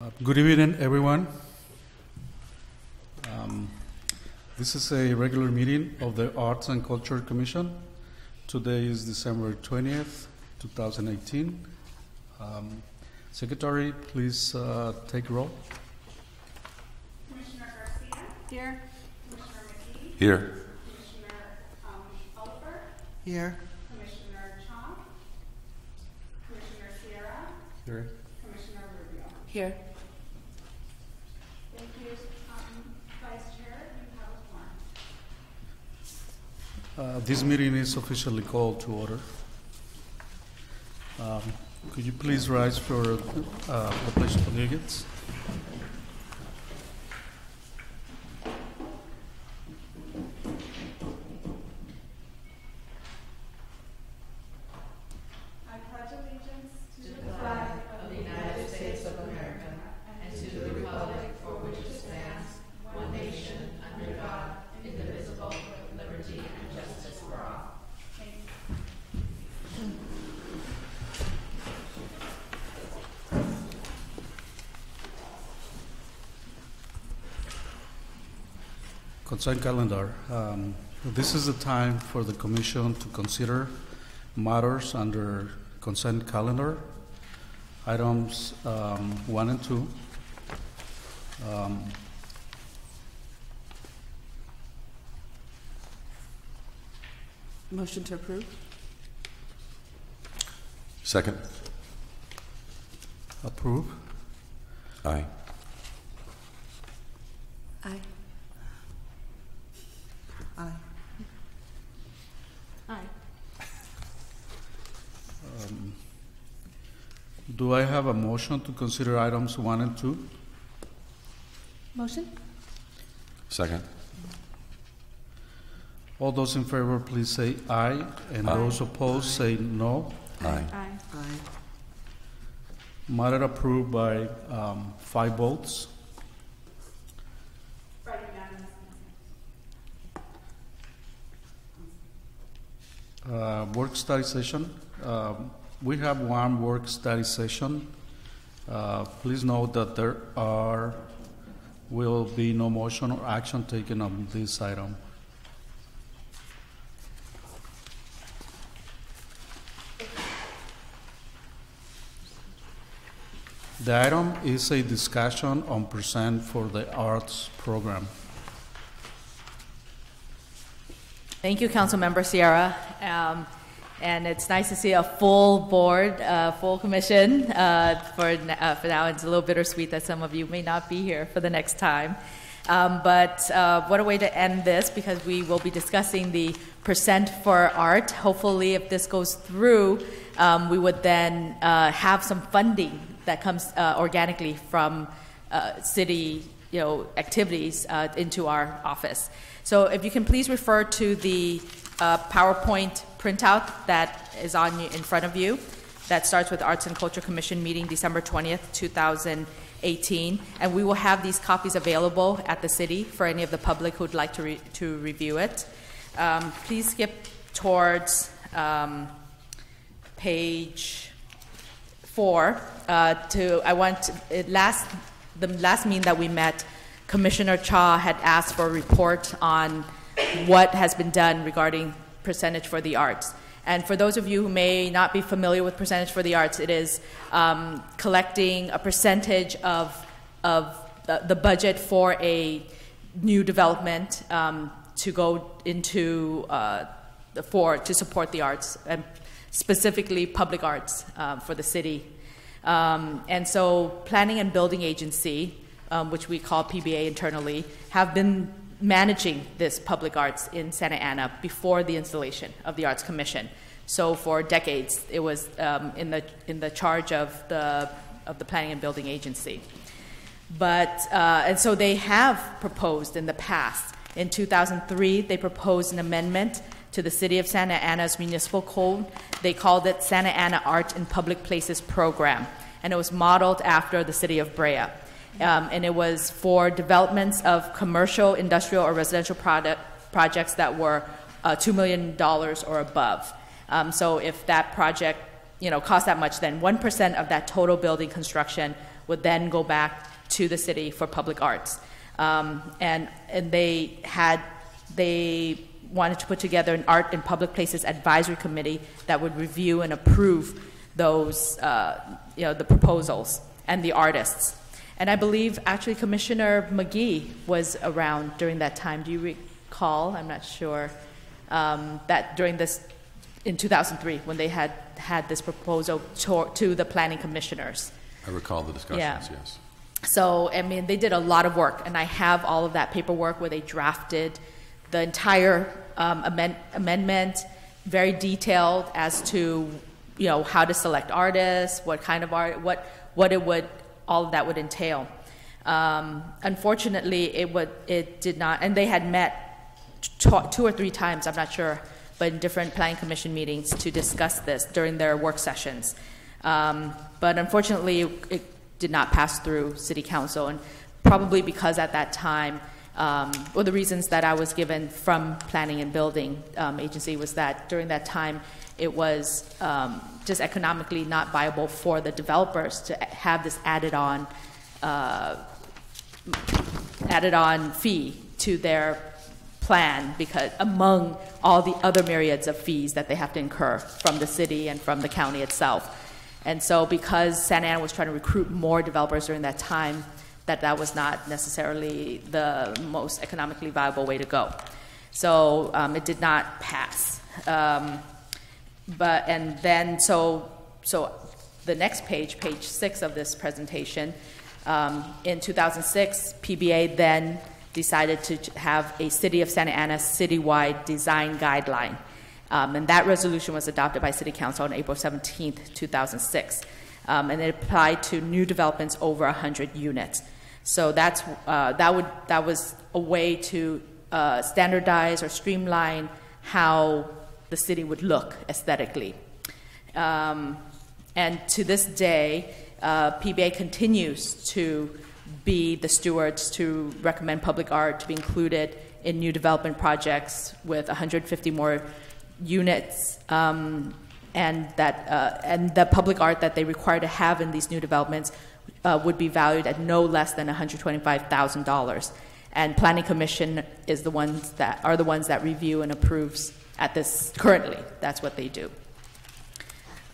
Uh, Good evening, everyone. Um, This is a regular meeting of the Arts and Culture Commission. Today is December 20th, 2018. Um, Secretary, please uh, take roll. Commissioner Garcia, Here. Commissioner McKee, Here. Commissioner um, Oliver, Here. Commissioner Chong, Commissioner Sierra, Here. Commissioner Rubio. Here. Thank you, um, Vice Chair, you have a quorum. Uh, This meeting is officially called to order. Um, Could you please rise for uh, the Pledge of Allegiance? Consent calendar. Um, This is the time for the commission to consider matters under consent calendar. Items um, one and two. Um, Motion to approve? Second. Approve. Aye. Aye. Aye. Aye. Do I have a motion to consider items one and two? Motion? Second. All those in favor, please say aye, and Aye. those opposed, say no. Aye. Aye. Aye. Matter approved by um, five votes. By unanimous. Uh, Work study session. Um, We have one work study session. Uh, Please note that there are, will be no motion or action taken on this item. The item is a discussion on percent for the arts program. Thank you, Councilmember Sierra. Um, and it's nice to see a full board, uh, full commission. Uh, for, uh, for now, it's a little bittersweet that some of you may not be here for the next time. Um, but uh, what a way to end this because we will be discussing the percent for art. Hopefully, if this goes through, um, we would then uh, have some funding that comes uh, organically from city you know, activities into our office. So if you can please refer to the PowerPoint printout that is on you, in front of you, that starts with Arts and Culture Commission meeting December 20th, 2018. And we will have these copies available at the city for any of the public who'd like to, re- to review it. Um, please skip towards um, page four, uh, to, I want, it last, the last meeting that we met, Commissioner Cha had asked for a report on what has been done regarding percentage for the arts. And for those of you who may not be familiar with percentage for the arts, it is um, collecting a percentage of, of the, budget for a new development um, to go into uh, the- for to support the arts and specifically public arts uh, for the city. Um, and so, Planning and Building Agency, um, which we call PBA internally, have been managing this public arts in Santa Ana before the installation of the Arts Commission. So, for decades, it was um, in the in the charge of the of the Planning and Building Agency. But, uh, and so they have proposed in the past. In 2003, they proposed an amendment to the City of Santa Ana's municipal code. They called it Santa Ana Art in Public Places Program, and it was modeled after the City of Brea. Um, and it was for developments of commercial, industrial, or residential product, projects that were uh, $2 million or above. Um, so if that project you know, cost that much, then 1% of that total building construction would then go back to the city for public arts. Um, and, and they had, they wanted to put together an art and public places advisory committee that would review and approve those, uh, you know, the proposals and the artists. And I believe actually Commissioner McGee was around during that time. Do you recall? I'm not sure. Um, that during this, in 2003, when they had had this proposal to, to the planning commissioners. I recall the discussions, Yeah. yes. So, I mean, they did a lot of work, and I have all of that paperwork where they drafted the entire um, amend- amendment, very detailed as to, you know, how to select artists, what kind of art, what, what it would, all of that would entail. Um, unfortunately, it would, it did not, and they had met two or three times, I'm not sure, but in different planning commission meetings to discuss this during their work sessions. Um, but unfortunately, it did not pass through city council, and probably because at that time, um, well, the reasons that I was given from planning and building um, agency was that during that time, it was um, just economically not viable for the developers to have this added on uh, added on fee to their plan because among all the other myriads of fees that they have to incur from the city and from the county itself. And so because Santa Ana was trying to recruit more developers during that time, that that was not necessarily the most economically viable way to go. So um, it did not pass. Um, but and then so so the next page, page six of this presentation, um, in 2006, PBA then decided to have a City of Santa Ana citywide design guideline. Um, and that resolution was adopted by City Council on April 17th, 2006. Um, and it applied to new developments over 100 units. So that's, uh, that, would, that was a way to uh, standardize or streamline how the city would look aesthetically. Um, and to this day, uh, PBA continues to be the stewards to recommend public art to be included in new development projects with 150 more units, um, and that uh, and the public art that they require to have in these new developments uh, would be valued at no less than $125,000. And Planning Commission is the ones that are the ones that review and approves at this currently. That's what they do.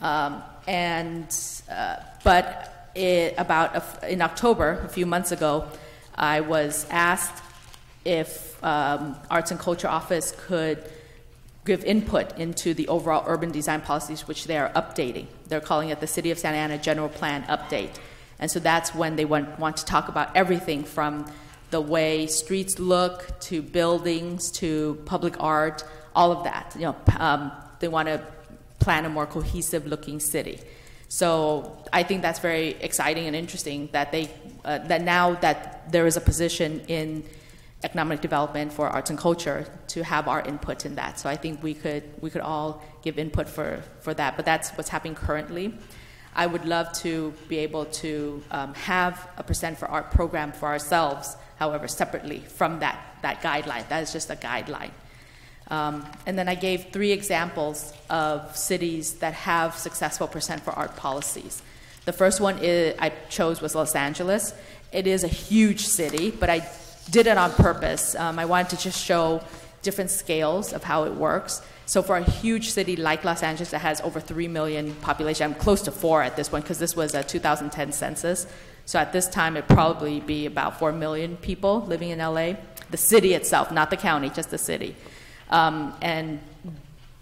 Um, and uh, but it, about a in October, a few months ago, I was asked if um, Arts and Culture Office could give input into the overall urban design policies, which they are updating. They're calling it the City of Santa Ana General Plan Update, and so that's when they want, want to talk about everything from the way streets look to buildings to public art, all of that. You know, um, they want to plan a more cohesive looking city. So I think that's very exciting and interesting that they uh, that now that there is a position in economic development for arts and culture to have our input in that. So I think we could we could all give input for for that. But that's what's happening currently. I would love to be able to um, have a percent for art program for ourselves, however, separately from that that guideline. That is just a guideline. Um, and then I gave three examples of cities that have successful percent for art policies. The first one is, I chose was Los Angeles. It is a huge city, but I did it on purpose. Um, I wanted to just show different scales of how it works. So for a huge city like Los Angeles that has over 3 million population, I'm close to 4 at this point because this was a 2010 census. So at this time, it'd probably be about 4 million people living in LA. The city itself, not the county, just the city. Um, and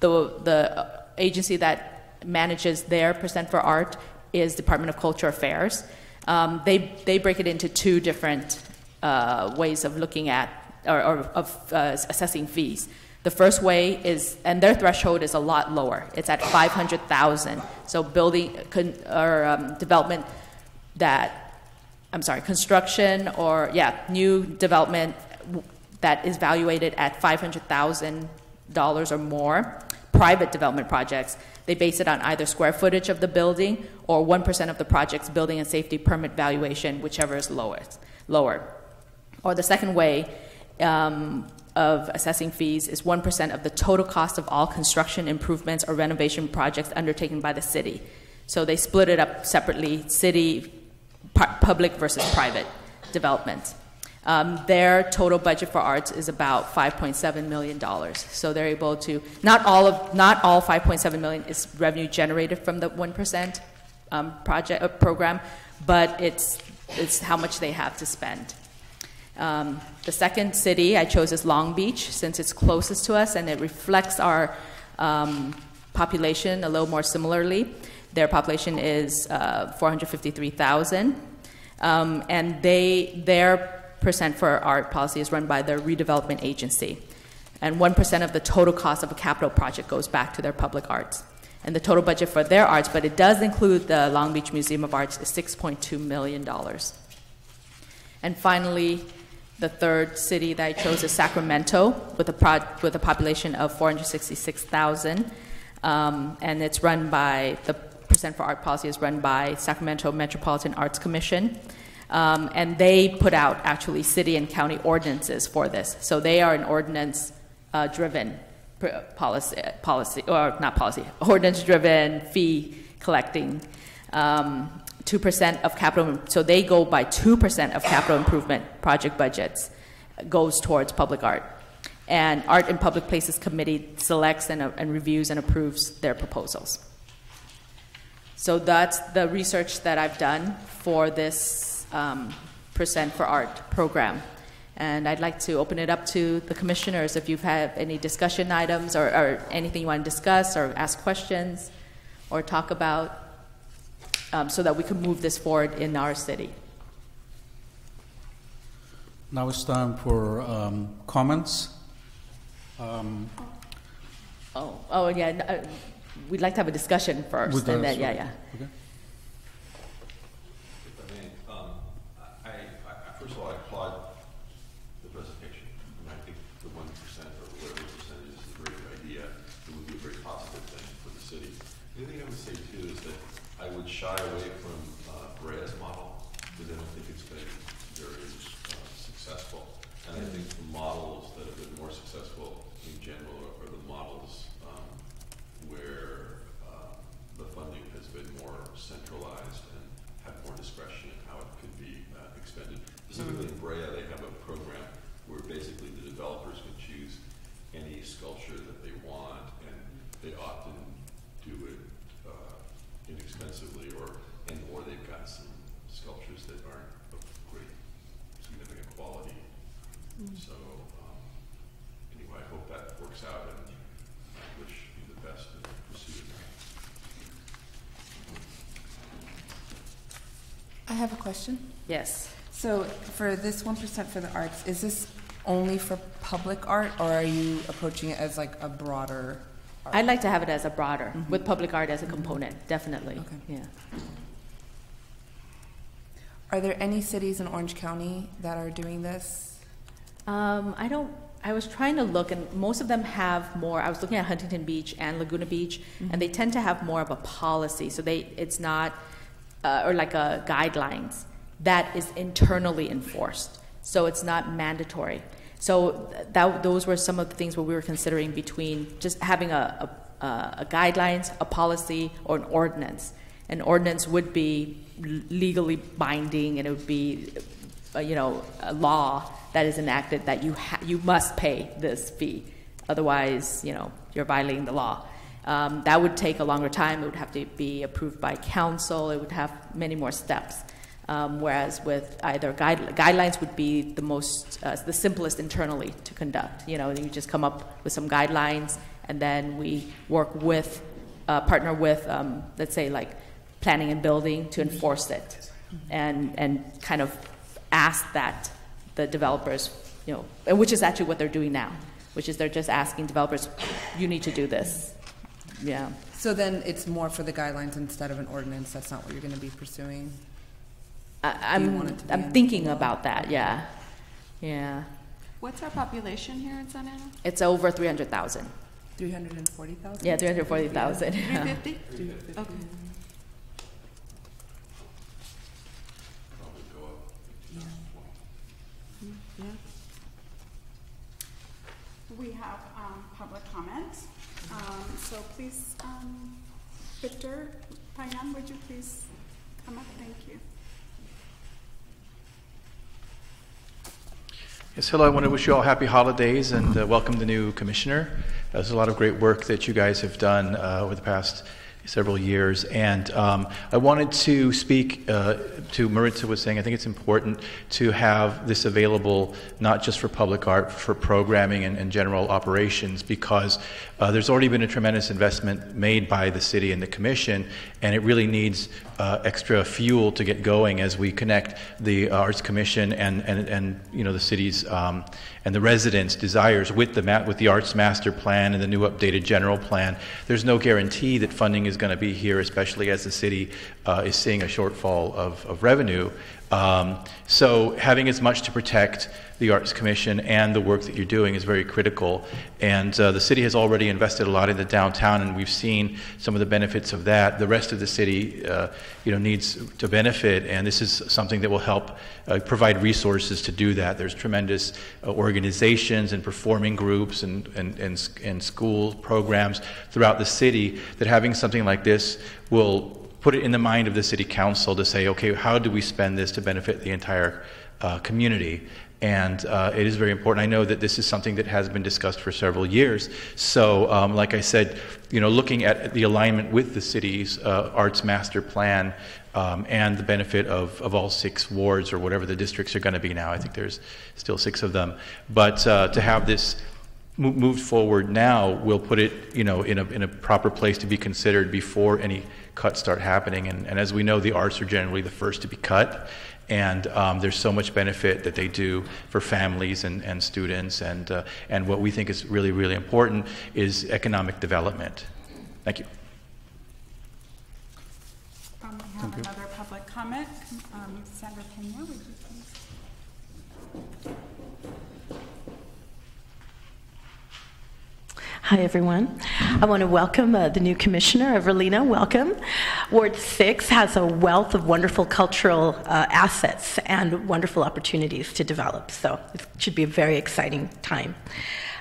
the, the agency that manages their percent for art is Department of Culture Affairs. Um, they, they break it into two different uh, ways of looking at or, or of uh, assessing fees. The first way is, and their threshold is a lot lower. It's at 500,000. So building con, or um, development that, I'm sorry, construction or yeah, new development that is valued at $500,000 or more. Private development projects, they base it on either square footage of the building or 1% of the project's building and safety permit valuation, whichever is lowest, lower. Or the second way um, of assessing fees is 1% of the total cost of all construction improvements or renovation projects undertaken by the city. So they split it up separately city pu- public versus private development. Um, their total budget for arts is about 5.7 million dollars. So they're able to not all of not all 5.7 million is revenue generated from the one percent um, project uh, program, but it's it's how much they have to spend. Um, the second city I chose is Long Beach since it's closest to us and it reflects our um, population a little more similarly. Their population is uh, 453,000, um, and they their percent for art policy is run by the redevelopment agency, and one percent of the total cost of a capital project goes back to their public arts. And the total budget for their arts, but it does include the Long Beach Museum of Arts, is 6.2 million dollars. And finally, the third city that I chose is Sacramento, with a, with a population of 466,000. Um, and it's run by, the percent for art policy is run by Sacramento Metropolitan Arts Commission. Um, and they put out actually city and county ordinances for this. So they are an ordinance uh, driven policy, policy, or not policy, ordinance driven fee collecting. Um, 2% of capital, so they go by 2% of capital improvement project budgets goes towards public art. And Art in Public Places Committee selects and, uh, and reviews and approves their proposals. So that's the research that I've done for this um, Percent for Art program. And I'd like to open it up to the commissioners if you have had any discussion items or, or anything you want to discuss or ask questions or talk about um, so that we can move this forward in our city. Now it's time for um, comments. Um, Oh, oh yeah. Uh, we'd like to have a discussion first, and then yeah, yeah. Okay. If I may, um, I, I, I- first of all, I applaud the presentation. And I think the one percent or whatever percentage is a very good idea. It would be a very positive thing for the city. The other thing I would say too is that I would shy away from, uh, Brea's model, because I don't think it's been very, uh, successful. And I think the models that have been more successful in general are- are the models, um, where, uh, the funding has been more centralized and have more discretion in how it could be uh, expended. Specifically in Brea, they have a program where basically the developers can choose any sculpture that they want, and they often do it uh, inexpensively, or, and, or they've got some sculptures that aren't of great significant quality. So, um, anyway, I hope that works out, and I wish you the best in pursuit of that. I have a question. Yes. So for this one percent for the arts, is this only for public art, or are you approaching it as like a broader? art? I'd like to have it as a broader, with public art as a component, definitely. Okay. Yeah. Are there any cities in Orange County that are doing this? Um, I don't. I was trying to look, and most of them have more. I was looking at Huntington Beach and Laguna Beach, and they tend to have more of a policy. So they, it's not, uh, or like a guidelines that is internally enforced. So it's not mandatory. So that those were some of the things what we were considering between just having a, a, a guidelines, a policy, or an ordinance. An ordinance would be legally binding, and it would be you know, a law that is enacted that you you must pay this fee, otherwise, you know, you're violating the law. Um, that would take a longer time. It would have to be approved by council. It would have many more steps. Um, whereas with either guide- guidelines would be the most uh, the simplest internally to conduct. You know, you just come up with some guidelines, and then we work with uh, partner with um, let's say like planning and building to enforce it, and and kind of ask that the developers, you know, which is actually what they're doing now, which is they're just asking developers, you need to do this. Yeah. So then it's more for the guidelines instead of an ordinance. That's not what you're going to be pursuing. I, Do you I'm, want it to be I'm thinking law? about that, yeah. Yeah. What's our population here in Santa Ana? It's over 300,000. Three hundred and forty thousand. Yeah, 340,000. Three yeah. Okay. we have um, public comment. Um, so please, um, Victor, Payan, would you please come up? Thank you. Yes, hello. I want to wish you all happy holidays and uh, welcome the new commissioner. There's a lot of great work that you guys have done uh, over the past several years. And um, I wanted to speak uh, to Maritza was saying, I think it's important to have this available not just for public art, for programming and, and general operations, because uh, there's already been a tremendous investment made by the city and the commission, and it really needs uh, extra fuel to get going as we connect the Arts Commission and, and, and you know the city's um, and the residents' desires with the ma- with the Arts Master Plan and the new updated general plan. There's no guarantee that funding is going to be here, especially as the city uh, is seeing a shortfall of, of revenue. Um, so having as much to protect the Arts Commission and the work that you're doing is very critical. And uh, the city has already invested a lot in the downtown, and we've seen some of the benefits of that. The rest of the city, uh, you know, needs to benefit, and this is something that will help uh, provide resources to do that. There's tremendous uh, organizations and performing groups and, and, and, and school programs throughout the city that having something like this will put it in the mind of the city council to say, okay, how do we spend this to benefit the entire uh, community? And uh, it is very important. I know that this is something that has been discussed for several years. So, um, like I said, you know, looking at the alignment with the city's uh, arts master plan um, and the benefit of, of all six wards or whatever the districts are going to be now. I think there's still six of them. But uh, to have this mo- moved forward now will put it, you know, in a, in a proper place to be considered before any cuts start happening. And, and as we know, the arts are generally the first to be cut. And um, there's so much benefit that they do for families and, and students. And, uh, and what we think is really, really important is economic development. Thank you. Um, we have another public comment. Um, Sandra Pena, would you Hi, everyone. I want to welcome uh, the new commissioner, Evelina. Welcome. Ward 6 has a wealth of wonderful cultural uh, assets and wonderful opportunities to develop, so it should be a very exciting time.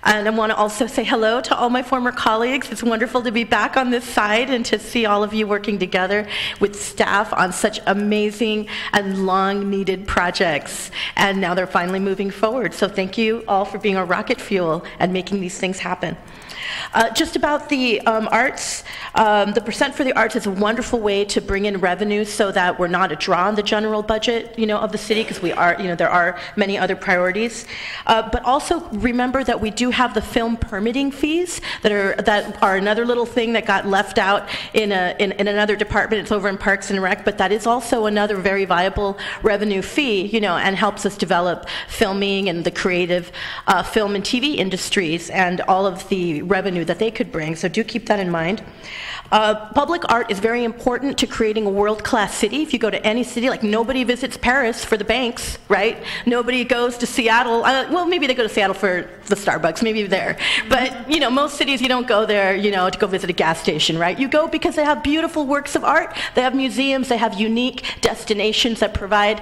And I want to also say hello to all my former colleagues. It's wonderful to be back on this side and to see all of you working together with staff on such amazing and long needed projects. And now they're finally moving forward. So thank you all for being our rocket fuel and making these things happen. Uh, just about the um, arts, um, the percent for the arts is a wonderful way to bring in revenue so that we're not a draw on the general budget, you know, of the city because we are, you know, there are many other priorities. Uh, but also remember that we do have the film permitting fees that are that are another little thing that got left out in a in, in another department. It's over in Parks and Rec, but that is also another very viable revenue fee, you know, and helps us develop filming and the creative uh, film and TV industries and all of the revenue that they could bring. So do keep that in mind. Uh, public art is very important to creating a world class city. If you go to any city, like nobody visits Paris for the banks, right? Nobody goes to Seattle. Uh, well, maybe they go to Seattle for the Starbucks, maybe there. But, you know, most cities you don't go there, you know, to go visit a gas station, right? You go because they have beautiful works of art, they have museums, they have unique destinations that provide,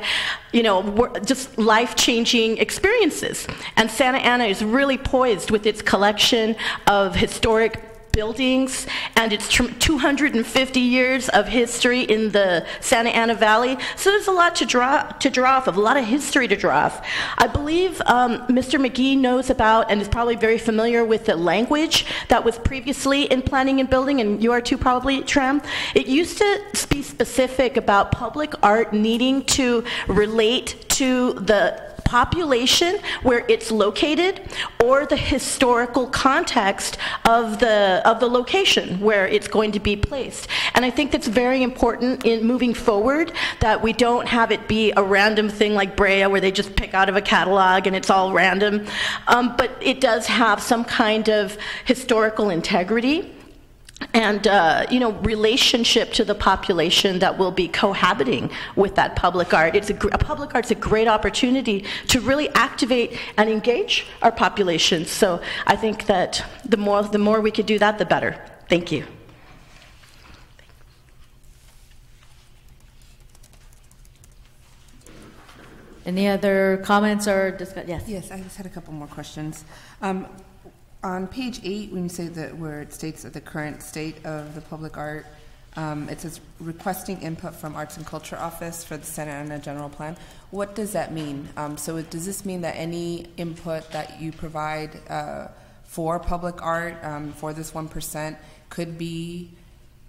you know, just life changing experiences. And Santa Ana is really poised with its collection of historic buildings and its tr- 250 years of history in the Santa Ana Valley. So there's a lot to draw to draw off of, a lot of history to draw off. I believe um, Mr. McGee knows about and is probably very familiar with the language that was previously in planning and building, and you are too probably, Tram. It used to be specific about public art needing to relate to the population where it's located or the historical context of the of the location where it's going to be placed. And i think that's very important in moving forward that we don't have it be a random thing like brea where they just pick out of a catalog and it's all random. Um, but it does have some kind of historical integrity and uh, you know relationship to the population that will be cohabiting with that public art it's a, gr- a public art's a great opportunity to really activate and engage our population so i think that the more the more we could do that the better thank you Any other comments or discuss? Yes. Yes, I just had a couple more questions. Um, on page eight, when you say that where it states that the current state of the public art Um, it says requesting input from Arts and Culture Office for the Santa Ana General Plan. What does that mean? Um, so it, does this mean that any input that you provide uh, for public art um, for this one percent could be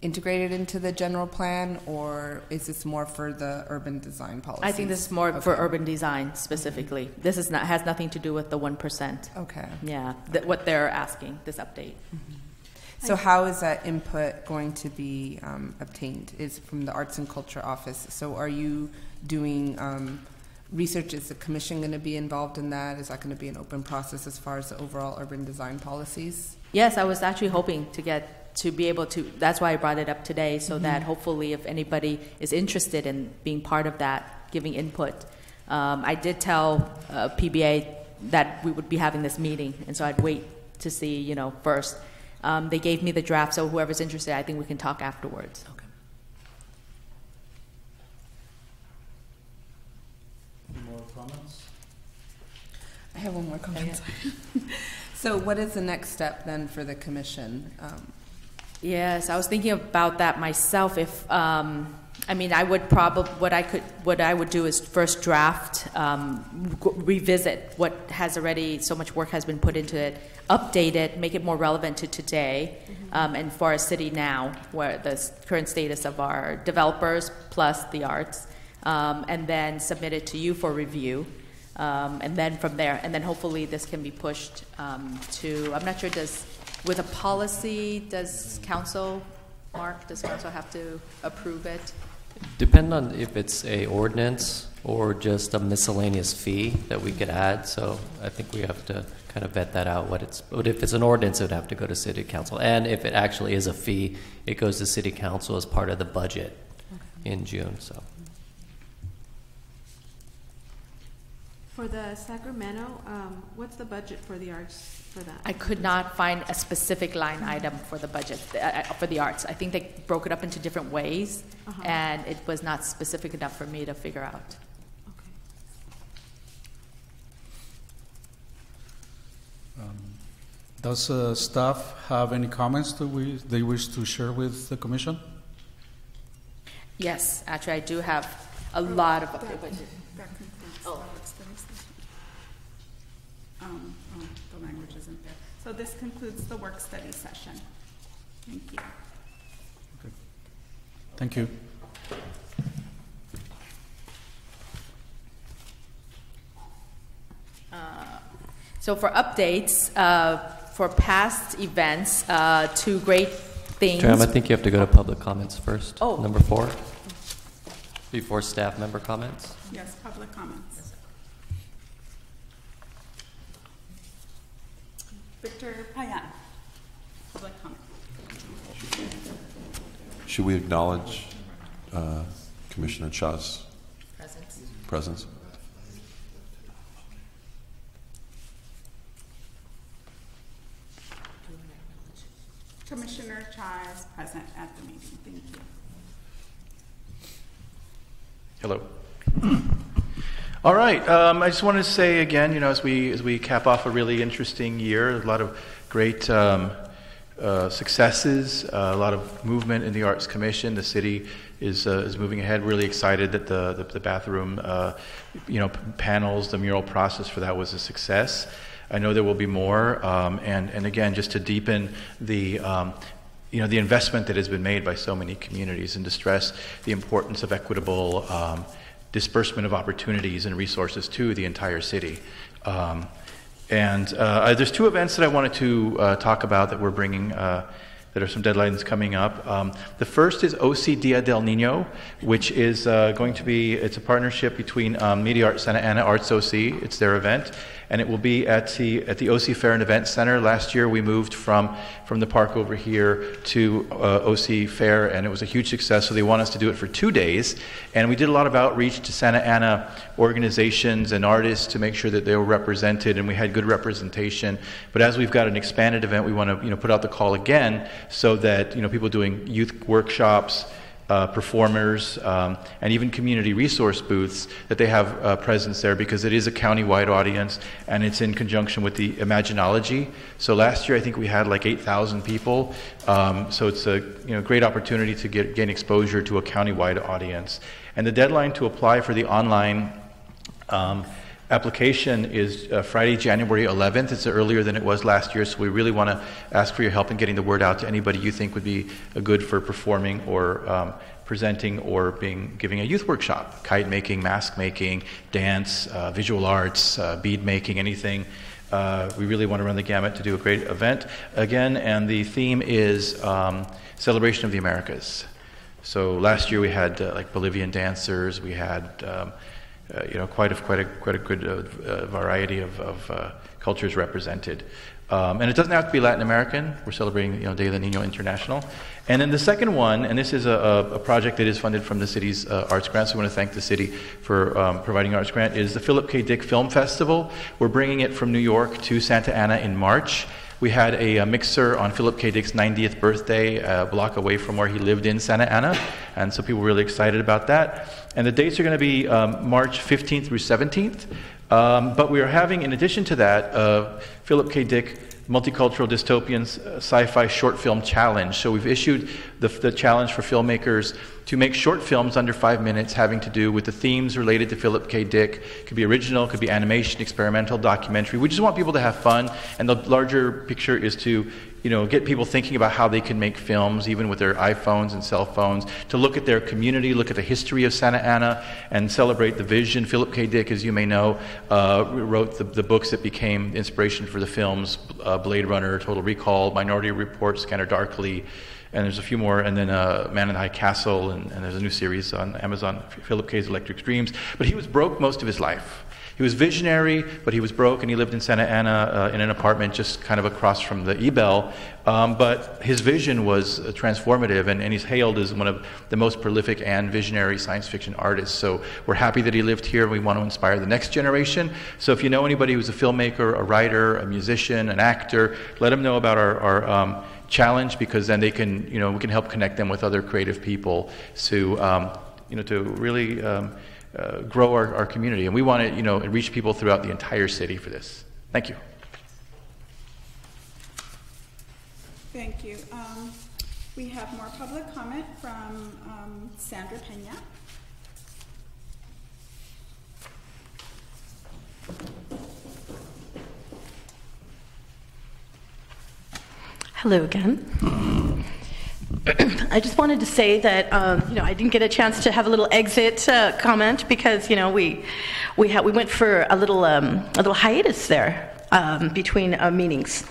integrated into the general plan, or is this more for the urban design policy? I think this is more for urban design specifically. This is not, has nothing to do with the 1%. Okay. Yeah, th- what they're asking, this update. So how is that input going to be um, obtained? Is from the Arts and Culture Office. So are you doing um, research? Is the commission going to be involved in that? Is that going to be an open process as far as the overall urban design policies? Yes, I was actually hoping to get to be able to. That's why I brought it up today, so that hopefully, if anybody is interested in being part of that, giving input, um, I did tell uh, PBA that we would be having this meeting, and so I'd wait to see, you know, first. Um, they gave me the draft, so whoever's interested, I think we can talk afterwards. Okay. Any more comments? I have one more comment. so what is the next step then for the commission? Um, Yes, I was thinking about that myself. If um, I mean, I would probably what I could what I would do is first draft, um, revisit what has already so much work has been put into it, update it, make it more relevant to today, um, and for our city now, where the current status of our developers plus the arts, um, and then submit it to you for review. Um, and then from there, and then hopefully this can be pushed um, to. I'm not sure. Does with a policy, does council, Mark, does council have to approve it? Depend on if it's a ordinance or just a miscellaneous fee that we could add. So I think we have to kind of vet that out. What it's, but if it's an ordinance, it would have to go to city council. And if it actually is a fee, it goes to city council as part of the budget in June. So For the Sacramento, um, what's the budget for the arts for that? I could not find a specific line item for the budget, uh, uh, for the arts. I think they broke it up into different ways, Uh-huh. and it was not specific enough for me to figure out. Okay. Does uh, staff have any comments that we, they wish to share with the commission? Yes, actually, I do have a lot of, That concludes the work study session. Um, oh, the language isn't there. So this concludes the work study session. Thank you. Okay. Thank you. So for updates, uh, for past events, uh, two great things. Tram, I think you have to go to public comments first. Oh. Number four. Before staff member comments. Yes, public comments. Victor Payan, public comment. Should we acknowledge uh, Commissioner Cha's presence? Commissioner Cha is present at the meeting. Thank you. Hello. All right. Um, I just wanted to say again, you know, as we as we cap off a really interesting year, a lot of great um, uh, successes, uh, a lot of movement in the Arts Commission. The city is uh, is moving ahead. Really excited that the the, the bathroom, uh, you know, p- panels, the mural process for that was a success. I know there will be more, um, and and again, just to deepen the um, you know, the investment that has been made by so many communities and to stress the importance of equitable um, disbursement of opportunities and resources to the entire city. Um, and uh, there's two events that I wanted to uh, talk about that we're bringing. Uh, that are some deadlines coming up. Um, the first is OC Dia del Nino, which is uh, going to be, it's a partnership between um, Media Art Santa Ana Arts OC, it's their event, and it will be at the, at the OC Fair and Event Center. Last year we moved from, from the park over here to uh, OC Fair, and it was a huge success, so they want us to do it for two days. And we did a lot of outreach to Santa Ana organizations and artists to make sure that they were represented, and we had good representation. But as we've got an expanded event, we want to you know, put out the call again so that you know, people doing youth workshops, uh, performers, um, and even community resource booths that they have uh, presence there because it is a county-wide audience and it's in conjunction with the Imaginology. So last year I think we had like 8,000 people. Um, so it's a you know great opportunity to get gain exposure to a county-wide audience. And the deadline to apply for the online um, application is uh, Friday, January 11th. It's earlier than it was last year, so we really want to ask for your help in getting the word out to anybody you think would be uh, good for performing or um, presenting or being giving a youth workshop kite making, mask making, dance, uh, visual arts, uh, bead making, anything. Uh, we really want to run the gamut to do a great event again, and the theme is um, Celebration of the Americas. So last year we had uh, like Bolivian dancers, we had um, uh, you know, quite a, quite a, quite a good uh, uh, variety of, of uh, cultures represented. Um, and it doesn't have to be Latin American. We're celebrating, you know, Day of the Nino International. And then the second one, and this is a, a project that is funded from the city's uh, arts grant, so we want to thank the city for um, providing arts grant, is the Philip K. Dick Film Festival. We're bringing it from New York to Santa Ana in March. We had a, a, mixer on Philip K. Dick's 90th birthday, a block away from where he lived in Santa Ana, and so people were really excited about that. And the dates are going to be um, March 15th through 17th. Um, but we are having, in addition to that, uh, Philip K. Dick Multicultural Dystopian uh, Sci Fi Short Film Challenge. So we've issued the, the, challenge for filmmakers to make short films under five minutes having to do with the themes related to Philip K. Dick. It could be original, could be animation, experimental, documentary. We just want people to have fun, and the larger picture is to you know, get people thinking about how they can make films, even with their iPhones and cell phones, to look at their community, look at the history of Santa Ana, and celebrate the vision. Philip K. Dick, as you may know, uh, wrote the, the, books that became inspiration for the films uh, Blade Runner, Total Recall, Minority Report, Scanner Darkly, and there's a few more, and then uh, Man in the High Castle, and, and there's a new series on Amazon, Philip K.'s Electric Dreams. But he was broke most of his life. He was visionary, but he was broke, and he lived in Santa Ana uh, in an apartment just kind of across from the Ebell. Um, but his vision was uh, transformative, and, and he's hailed as one of the most prolific and visionary science fiction artists. So we're happy that he lived here, and we want to inspire the next generation. So if you know anybody who's a filmmaker, a writer, a musician, an actor, let them know about our, our um, challenge because then they can, you know, we can help connect them with other creative people to, um, you know, to really um, uh, grow our, our community. And we want to, you know, reach people throughout the entire city for this. Thank you. Thank you. Um, we have more public comment from um, Sandra Pena. Hello again. I just wanted to say that um, you know I didn't get a chance to have a little exit uh, comment because you know we we ha- we went for a little um, a little hiatus there um, between uh, meetings.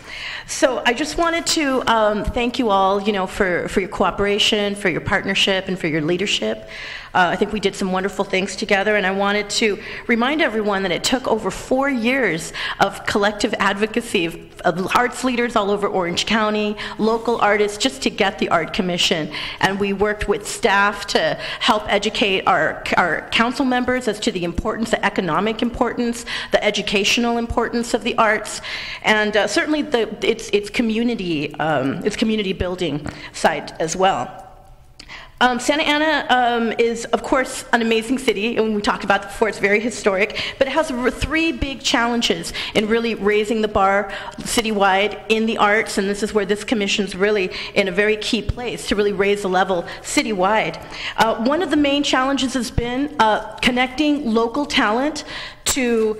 So I just wanted to um, thank you all, you know, for, for your cooperation, for your partnership, and for your leadership. Uh, I think we did some wonderful things together, and I wanted to remind everyone that it took over four years of collective advocacy of arts leaders all over Orange County, local artists, just to get the Art Commission. And we worked with staff to help educate our, our council members as to the importance, the economic importance, the educational importance of the arts, and uh, certainly the, its, its, community, um, its community building side as well. Um, Santa Ana um, is, of course, an amazing city, and we talked about it before, it's very historic, but it has three big challenges in really raising the bar citywide in the arts, and this is where this commission is really in a very key place to really raise the level citywide. Uh, one of the main challenges has been uh, connecting local talent to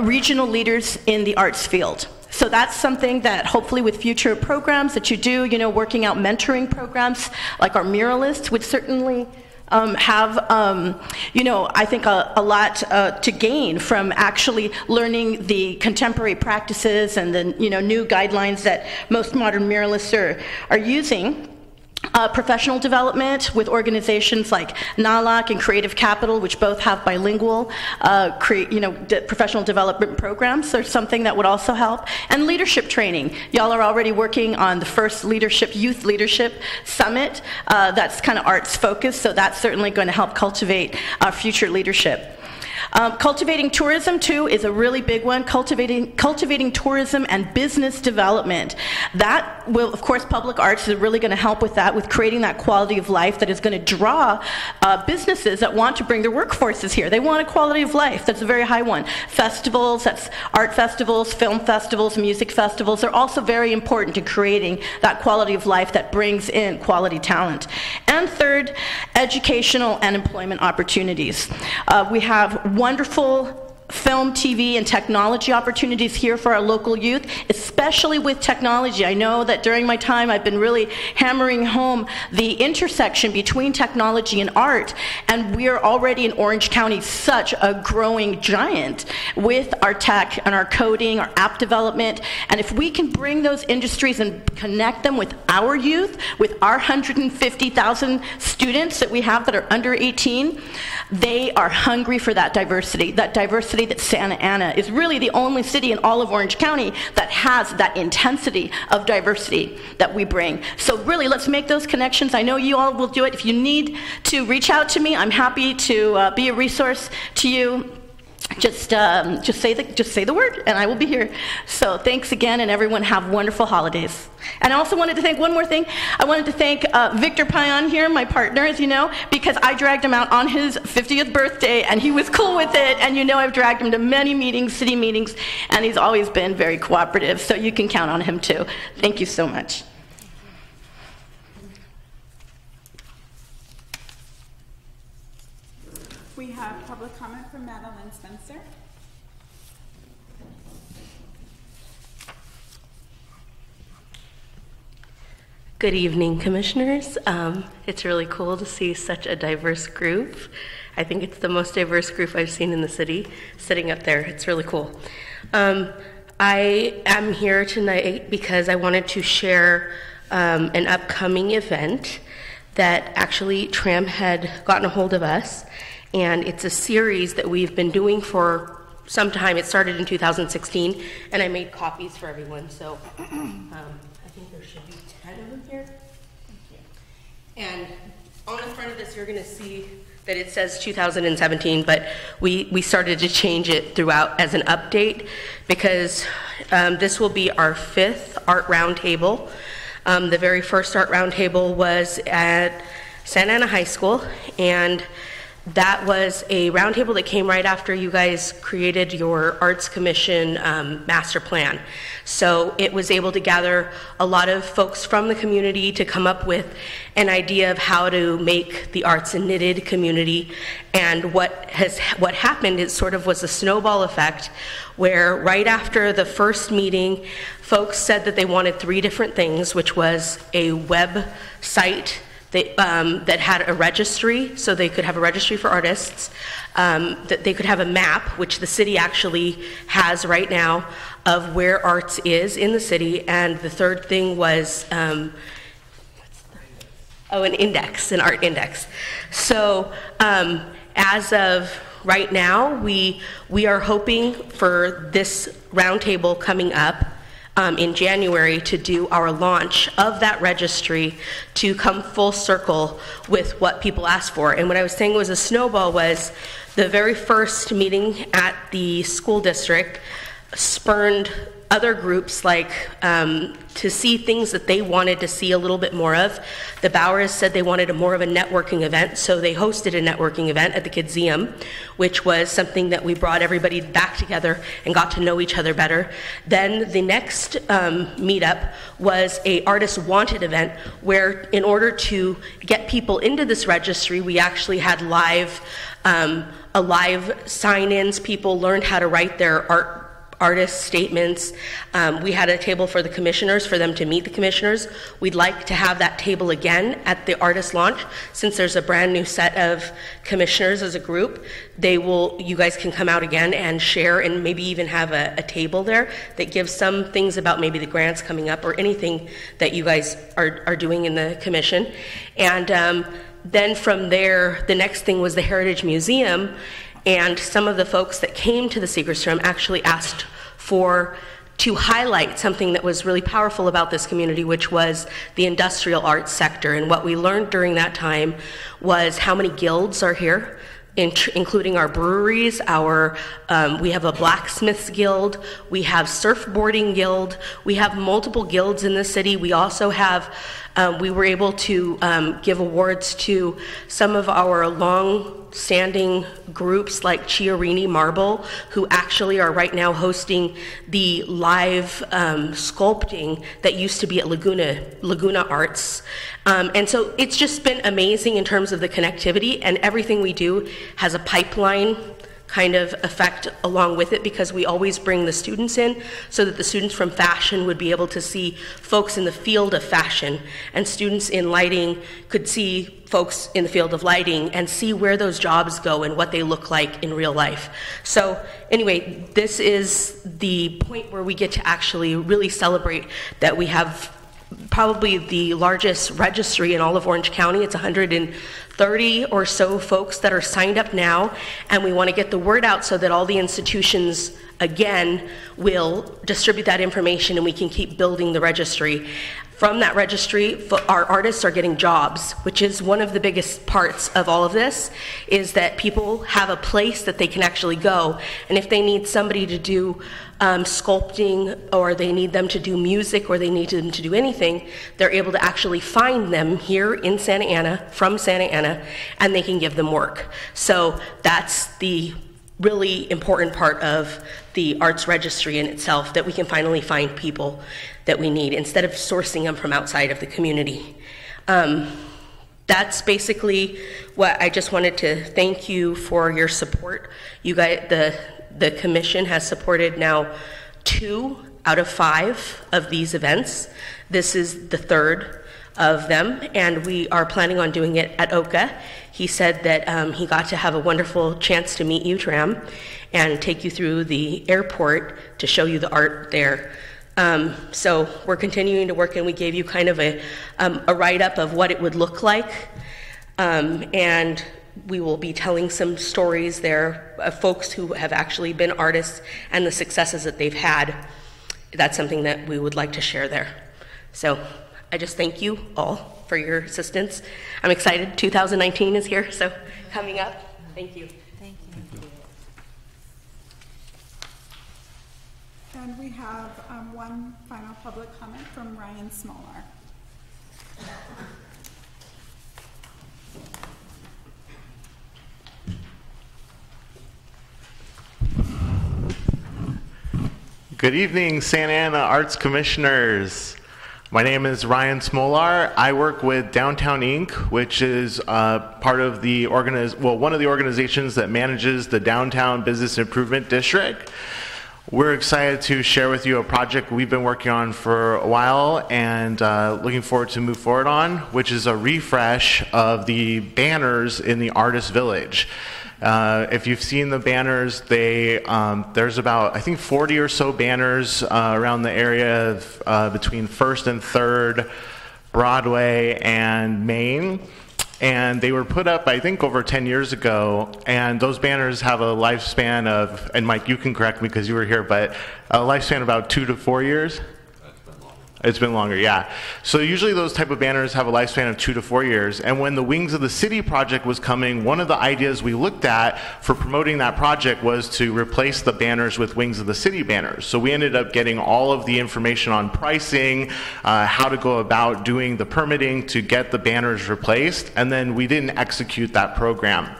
regional leaders in the arts field. So that's something that hopefully with future programs that you do, you know, working out mentoring programs like our muralists would certainly um, have, um, you know, I think a, a lot uh, to gain from actually learning the contemporary practices and the, you know, new guidelines that most modern muralists are, are using. Uh, professional development with organizations like NALAC and Creative Capital, which both have bilingual, uh, create, you know, professional development programs. There's something that would also help, and leadership training. Y'all are already working on the first leadership, youth leadership summit. Uh, that's kind of arts focused, so that's certainly going to help cultivate our future leadership. Um, cultivating tourism, too, is a really big one. Cultivating, cultivating tourism and business development. That will, of course, public arts is really going to help with that, with creating that quality of life that is going to draw uh, businesses that want to bring their workforces here. They want a quality of life. That's a very high one. Festivals, that's art festivals, film festivals, music festivals, are also very important to creating that quality of life that brings in quality talent. And third, educational and employment opportunities. Uh, we have wonderful film, TV, and technology opportunities here for our local youth, especially with technology. I know that during my time I've been really hammering home the intersection between technology and art, and we are already in Orange County such a growing giant with our tech and our coding, our app development, and if we can bring those industries and connect them with our youth, with our 150,000 students that we have that are under 18, they are hungry for that diversity, that diversity that Santa Ana is really the only city in all of Orange County that has that intensity of diversity that we bring. So really, let's make those connections. I know you all will do it. If you need to reach out to me, I'm happy to uh, be a resource to you just um, just say the just say the word and i will be here. So thanks again and everyone have wonderful holidays. And i also wanted to thank one more thing. I wanted to thank uh, victor payan here my partner as you know because i dragged him out on his 50th birthday and he was cool with it. And you know i've dragged him to many meetings city meetings and he's always been very cooperative. So you can count on him too. Thank you so much We have public comment from Madeline Spencer. Good evening, Commissioners. Um, it's really cool to see such a diverse group. I think it's the most diverse group I've seen in the city sitting up there. It's really cool. Um, I am here tonight because I wanted to share um, an upcoming event that actually Tram had gotten a hold of us, and it's a series that we've been doing for some time. It started in 2016, and I made copies for everyone. So um, I think there should be 10 of them here. And on the front of this, you're going to see that it says 2017, but we, we started to change it throughout as an update because um, this will be our fifth art roundtable. Um, the very first art roundtable was at Santa Ana High School, and that was a roundtable that came right after you guys created your Arts Commission um, master plan. So it was able to gather a lot of folks from the community to come up with an idea of how to make the arts a knitted community. And what has what happened is sort of was a snowball effect, where right after the first meeting, folks said that they wanted three different things, which was a web site they, um, that had a registry, so they could have a registry for artists, um, that they could have a map, which the city actually has right now, of where arts is in the city, and the third thing was um, oh, an index, an art index. So um, as of right now, we we are hoping for this roundtable coming up um, in January to do our launch of that registry to come full circle with what people asked for. And what I was saying was a snowball was the very first meeting at the school district spurned other groups like um, to see things that they wanted to see a little bit more of. The Bowers said they wanted a more of a networking event, so they hosted a networking event at the Kidseum, which was something that we brought everybody back together and got to know each other better. Then the next um, meetup was a artist wanted event where, in order to get people into this registry, we actually had live. Um, a live sign-ins. People learned how to write their art artist statements. Um, we had a table for the commissioners for them to meet the commissioners. We'd like to have that table again at the artist launch since there's a brand new set of commissioners as a group. They will, you guys can come out again and share and maybe even have a, a table there that gives some things about maybe the grants coming up or anything that you guys are, are doing in the commission. And um, then from there, the next thing was the Heritage Museum. And some of the folks that came to the Secret Room actually asked for to highlight something that was really powerful about this community, which was the industrial arts sector. And what we learned during that time was how many guilds are here in- including our breweries, our um, we have a blacksmiths guild, we have surfboarding guild, we have multiple guilds in the city. We also have um, we were able to um, give awards to some of our long-standing groups like Chiarini Marble, who actually are right now hosting the live um, sculpting that used to be at Laguna Laguna Arts. Um, and so it's just been amazing in terms of the connectivity, and everything we do has a pipeline kind of effect along with it because we always bring the students in so that the students from fashion would be able to see folks in the field of fashion and students in lighting could see folks in the field of lighting and see where those jobs go and what they look like in real life. So anyway, this is the point where we get to actually really celebrate that we have probably the largest registry in all of Orange County. It's 130 or so folks that are signed up now, and we want to get the word out so that all the institutions again will distribute that information and we can keep building the registry. From that registry, our artists are getting jobs, which is one of the biggest parts of all of this, is that people have a place that they can actually go. And if they need somebody to do um, sculpting, or they need them to do music, or they need them to do anything, they're able to actually find them here in Santa Ana, from Santa Ana, and they can give them work. So that's the really important part of the arts registry in itself that we can finally find people that we need instead of sourcing them from outside of the community. Um, that's basically what I just wanted to thank you for your support. You guys, the the commission has supported now two out of five of these events. This is the third of them, and we are planning on doing it at Oka. He said that um, he got to have a wonderful chance to meet you, Tram, and take you through the airport to show you the art there. Um, so we're continuing to work, and we gave you kind of a, um, a write up of what it would look like. Um, and we will be telling some stories there of folks who have actually been artists and the successes that they've had. That's something that we would like to share there. So I just thank you all for your assistance. I'm excited. 2019 is here, so coming up. Thank you. And we have um, one final public comment from Ryan Smolar. Good evening, Santa Ana Arts Commissioners. My name is Ryan Smolar. I work with Downtown Inc., which is uh, part of the organiz- well, one of the organizations that manages the Downtown Business Improvement District. We're excited to share with you a project we've been working on for a while and uh, looking forward to move forward on, which is a refresh of the banners in the Artist Village. Uh, if you've seen the banners, they um, there's about I think 40 or so banners uh, around the area of, uh, between First and Third, Broadway and Main, and they were put up I think over 10 years ago. And those banners have a lifespan of and Mike, you can correct me because you were here, but a lifespan of about two to four years. It's been longer, yeah. So usually those type of banners have a lifespan of two to four years. And when the Wings of the City project was coming, one of the ideas we looked at for promoting that project was to replace the banners with Wings of the City banners. So we ended up getting all of the information on pricing, uh, how to go about doing the permitting to get the banners replaced, and then we didn't execute that program.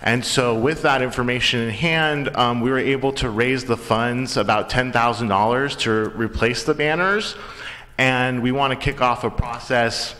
And so, with that information in hand, um, we were able to raise the funds about $10,000 to replace the banners and we want to kick off a process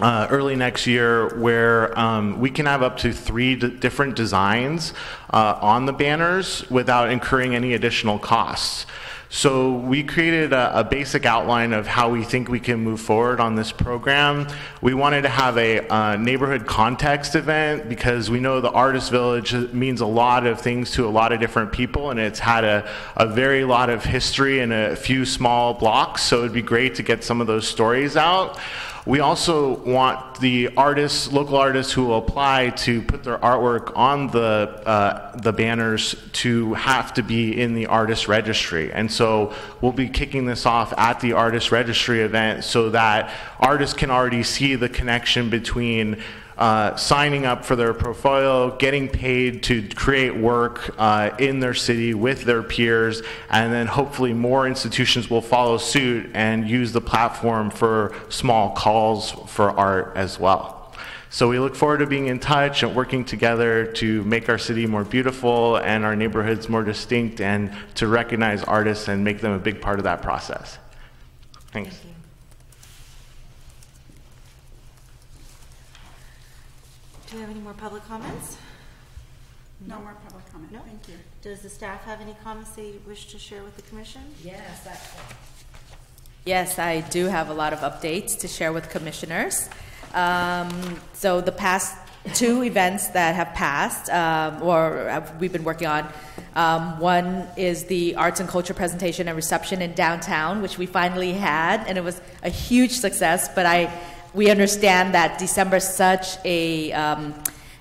uh, early next year where um, we can have up to three different designs uh, on the banners without incurring any additional costs. So we created a, a, basic outline of how we think we can move forward on this program. We wanted to have a neighborhood context event because we know the Artist Village means a lot of things to a lot of different people, and it's had a, a very lot of history in a few small blocks. So it'd be great to get some of those stories out. We also want the artists, local artists who apply to put their artwork on the, uh, the banners to have to be in the artist registry. And so we'll be kicking this off at the artist registry event so that artists can already see the connection between uh, signing up for their portfolio, getting paid to create work uh, in their city with their peers, and then hopefully more institutions will follow suit and use the platform for small calls for art as well. So we look forward to being in touch and working together to make our city more beautiful and our neighborhoods more distinct and to recognize artists and make them a big part of that process. Thanks. Thank Do we have any more public comments? No more public comment. No? Thank you. Does the staff have any comments they wish to share with the commission? Yes, I, yes, I do have a lot of updates to share with commissioners. Um, so the past two events that have passed, um, or we've been working on. Um, one is the arts and culture presentation and reception in downtown, which we finally had, and it was a huge success. But I, we understand that December is such a um,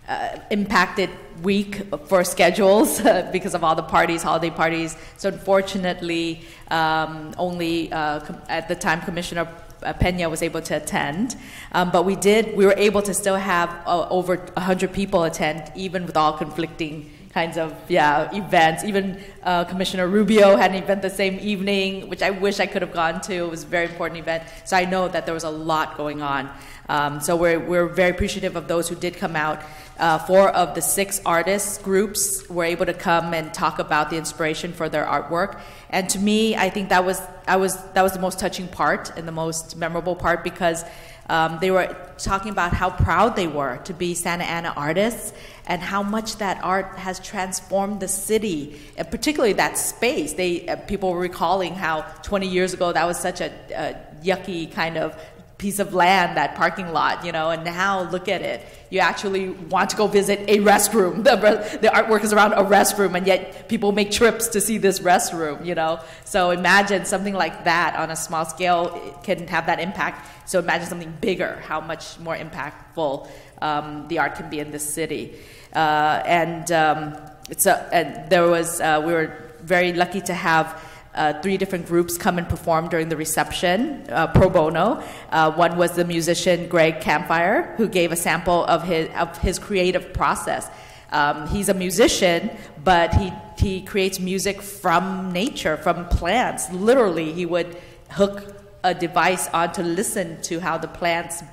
uh, impacted week for schedules because of all the parties, holiday parties. So unfortunately, um, only uh, at the time Commissioner uh, Pena was able to attend. Um, but we did, we were able to still have uh, over 100 people attend, even with all conflicting kinds of yeah events. Even uh, Commissioner Rubio had an event the same evening, which I wish I could have gone to. It was a very important event. So I know that there was a lot going on. Um, so we're, we're very appreciative of those who did come out. Uh, four of the six artists groups were able to come and talk about the inspiration for their artwork. And to me, I think that was I was that was the most touching part and the most memorable part because um, they were talking about how proud they were to be Santa Ana artists and how much that art has transformed the city, and particularly that space. They uh, people were recalling how 20 years ago that was such a, a yucky kind of piece of land, that parking lot, you know, and now look at it. You actually want to go visit a restroom. The, the artwork is around a restroom, and yet people make trips to see this restroom, you know. So imagine something like that on a small scale can have that impact. So imagine something bigger, how much more impactful um, the art can be in this city. Uh, and um, it's a, and there was, uh, we were very lucky to have uh, three different groups come and perform during the reception uh, pro bono. Uh, one was the musician Greg Campfire, who gave a sample of his, of his creative process. Um, he's a musician, but he, he creates music from nature, from plants. Literally, he would hook a device on to listen to how the plants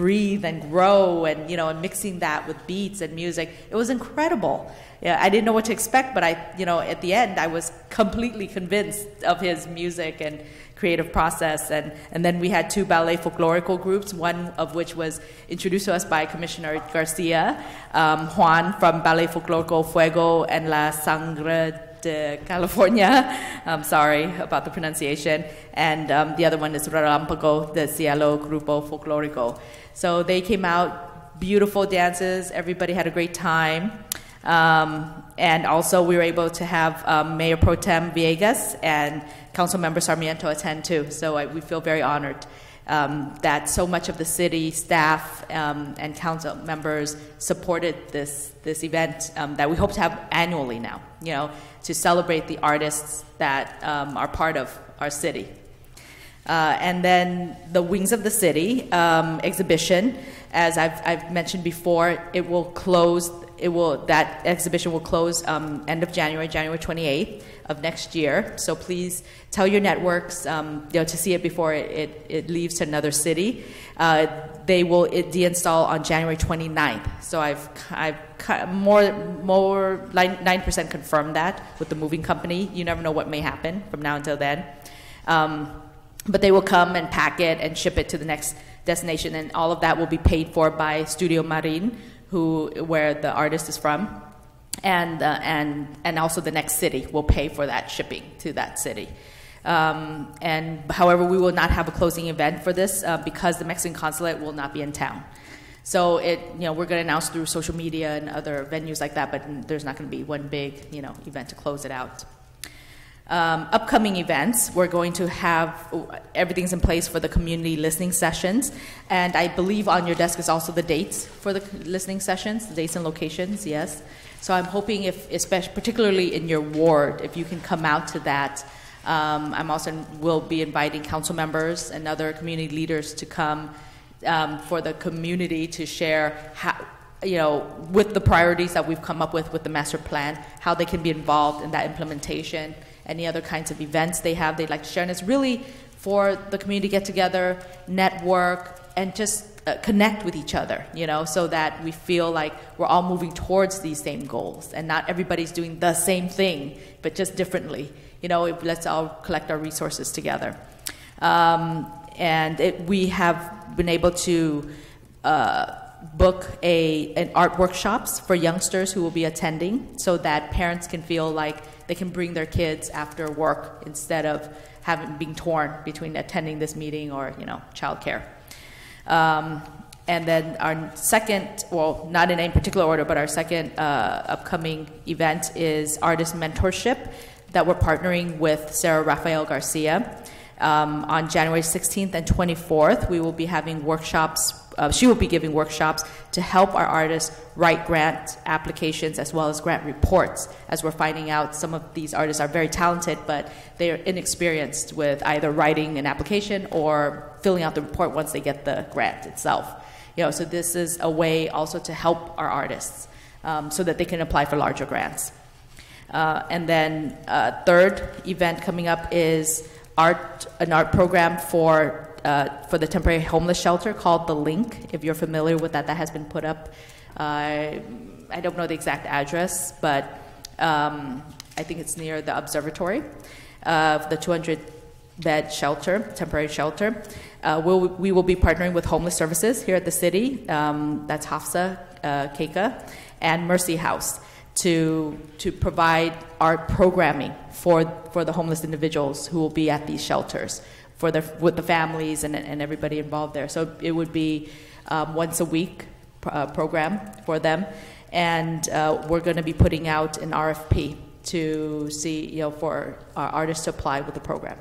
breathe and grow and you know and mixing that with beats and music it was incredible yeah, I didn't know what to expect, but I, you know, at the end, I was completely convinced of his music and creative process. And, and then we had two ballet folklorical groups, one of which was introduced to us by Commissioner Garcia, um, Juan from Ballet Folklorico Fuego and La Sangre de California. I'm sorry about the pronunciation. And um, the other one is Relampago de Cielo Grupo Folklorico. So they came out, beautiful dances, everybody had a great time. Um, and also, we were able to have um, Mayor Pro Tem Villegas and Councilmember Sarmiento attend too. So I, we feel very honored um, that so much of the city staff um, and council members supported this this event um, that we hope to have annually now. You know, to celebrate the artists that um, are part of our city. Uh, and then the Wings of the City exhibition, as I've, I've mentioned before, it will close it will that exhibition will close um, end of January, January 28th of next year. So please tell your networks um, you know, to see it before it, it, it leaves to another city. Uh, they will deinstall on January 29th. So I've I've more more nine percent confirmed that with the moving company. You never know what may happen from now until then. Um, but they will come and pack it and ship it to the next destination, and all of that will be paid for by Studio Marin, who where the artist is from, and uh, and and also the next city will pay for that shipping to that city. Um, and however, we will not have a closing event for this uh, because the Mexican consulate will not be in town. So it, you know, we're going to announce through social media and other venues like that, but there's not going to be one big, you know, event to close it out. Um, upcoming events, we're going to have everything's in place for the community listening sessions, and I believe on your desk is also the dates for the listening sessions, the dates and locations. Yes, so I'm hoping if, especially particularly in your ward, if you can come out to that. Um, I'm also will be inviting council members and other community leaders to come um, for the community to share how, you know, with the priorities that we've come up with with the master plan, how they can be involved in that implementation, any other kinds of events they have they'd like to share. And it's really for the community to get together, network, and just uh, connect with each other, you know, so that we feel like we're all moving towards these same goals and not everybody's doing the same thing, but just differently. You know, let's all collect our resources together. Um, and it, we have been able to uh, book a, an art workshops for youngsters who will be attending so that parents can feel like they can bring their kids after work instead of having being torn between attending this meeting or you know childcare. Um, and then our second, well, not in any particular order, but our second uh, upcoming event is artist mentorship that we're partnering with Sarah Rafael Garcia. Um, on January 16th and 24th, we will be having workshops. Uh, she will be giving workshops to help our artists write grant applications as well as grant reports. As we're finding out, some of these artists are very talented, but they are inexperienced with either writing an application or filling out the report once they get the grant itself. You know, so this is a way also to help our artists um, so that they can apply for larger grants. Uh, and then uh, third event coming up is art an art program for uh, for the temporary homeless shelter called the Link. If you're familiar with that, that has been put up. Uh, I don't know the exact address, but um, I think it's near the observatory of the 200 bed shelter, temporary shelter. Uh, we'll, we will be partnering with Homeless Services here at the city. Um, that's Hafsa uh, Kaka and Mercy House to to provide art programming for for the homeless individuals who will be at these shelters for the with the families and and everybody involved there. So it would be um, once a week uh, program for them, and uh, we're going to be putting out an RFP to see you know for our artists to apply with the program.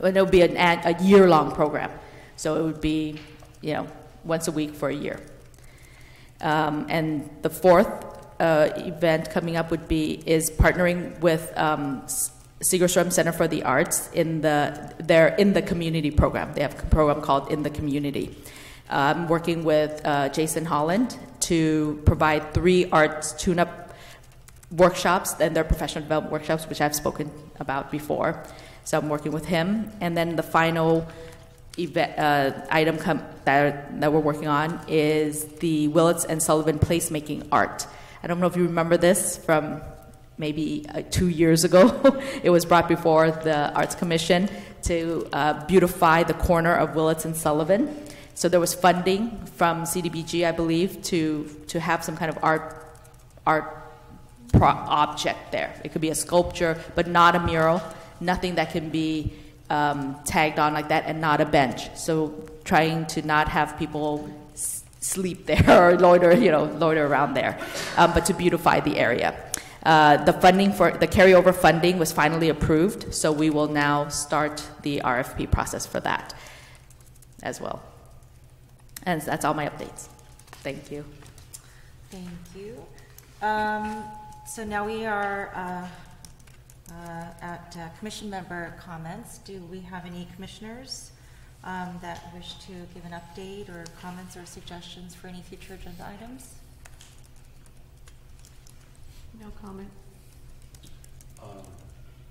And it would be an, a year long program, so it would be you know once a week for a year. Um, and the fourth uh, event coming up would be is partnering with um, Segerstrom Center for the Arts in the they're in the community program. They have a program called In the Community. I'm um, working with uh, Jason Holland to provide three arts tune-up workshops and their professional development workshops, which I've spoken about before. So I'm working with him, and then the final event, uh, item that, that we're working on is the Willits and Sullivan placemaking art. I don't know if you remember this from maybe uh, two years ago. it was brought before the Arts Commission to uh, beautify the corner of Willits and Sullivan. So there was funding from CDBG, I believe, to to have some kind of art art object there. It could be a sculpture, but not a mural. Nothing that can be um, tagged on like that, and not a bench. So trying to not have people sleep there or loiter, you know, loiter around there, um, but to beautify the area. Uh, the funding for the carryover funding was finally approved, so we will now start the RFP process for that as well. And that's all my updates. Thank you. Thank you. Um, so now we are uh, uh, at uh, commission member comments. Do we have any commissioners? um, that wish to give an update or comments or suggestions for any future agenda items? No comment. Um,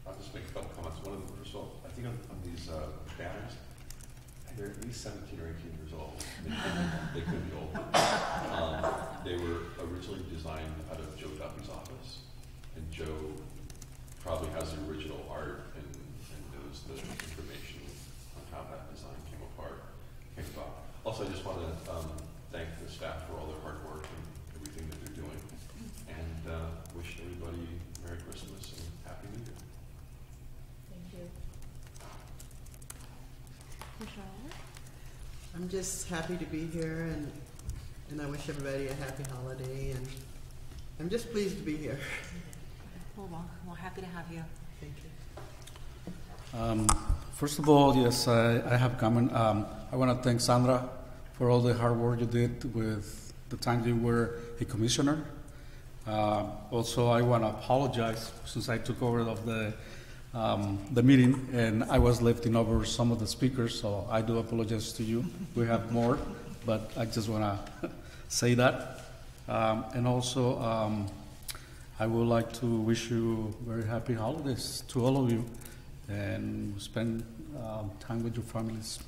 I'll just make a couple comments. One of them, first of all, I think on, on these uh, banners, they're at least 17 or 18 years old. They could, could be older. Um, they were originally designed out of Joe Duffy's office, and Joe probably has the original art and, and knows the information on how that design came apart. Came about. Also, I just want to um, thank the staff for all their hard work and everything that they're doing, and uh, wish everybody Merry Christmas and Happy New Year. Thank you. I'm just happy to be here and, and I wish everybody a happy holiday and I'm just pleased to be here. Well, well, we're happy to have you. Thank you. Um, first of all, yes, I, I have comment. Um, I want to thank Sandra for all the hard work you did with the time you were a commissioner. Uh, also, I want to apologize since I took over of the um, the meeting, and I was lifting over some of the speakers, so I do apologize to you. We have more, but I just want to say that. Um, and also, um, I would like to wish you very happy holidays to all of you, and spend um, time with your families.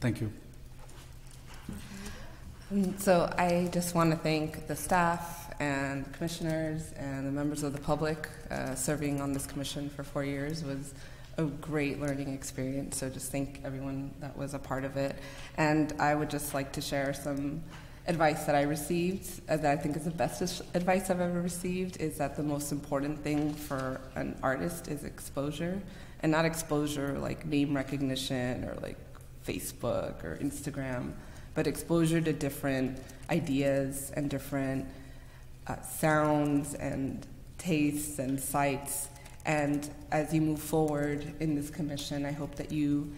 Thank you. Um, So I just want to thank the staff and the commissioners and the members of the public. Uh, serving on this commission for four years was a great learning experience. So just thank everyone that was a part of it. And I would just like to share some advice that I received uh, that I think is the best advice I've ever received is that the most important thing for an artist is exposure and not exposure like name recognition or like Facebook or Instagram, but exposure to different ideas and different uh, sounds and tastes and sights. And as you move forward in this commission, I hope that you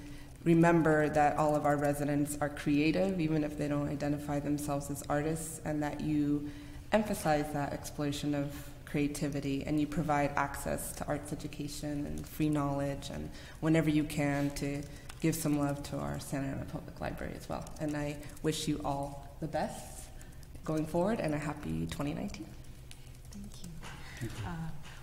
remember that all of our residents are creative, even if they don't identify themselves as artists, and that you emphasize that exploration of creativity and you provide access to arts education and free knowledge and whenever you can to give some love to our Santa Ana Public Library as well. And I wish you all the best going forward and a happy 2019. Thank you. Uh,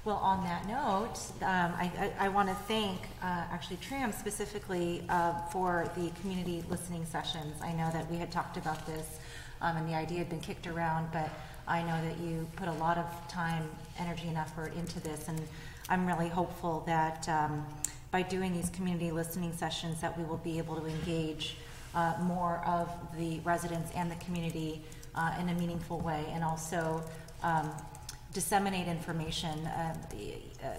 Well, on that note, um, I, I, I want to thank, uh, actually Tram specifically, uh, for the community listening sessions. I know that we had talked about this, um, and the idea had been kicked around, but I know that you put a lot of time, energy, and effort into this, and I'm really hopeful that, um, by doing these community listening sessions, that we will be able to engage, uh, more of the residents and the community, uh, in a meaningful way, and also, um, disseminate information. Uh, the, uh,